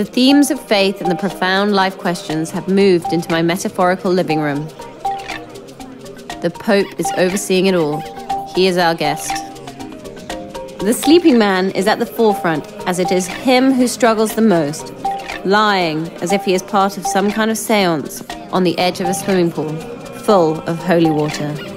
The themes of faith and the profound life questions have moved into my metaphorical living room. The Pope is overseeing it all. He is our guest. The sleeping man is at the forefront, as it is him who struggles the most, lying as if he is part of some kind of seance on the edge of a swimming pool full of holy water.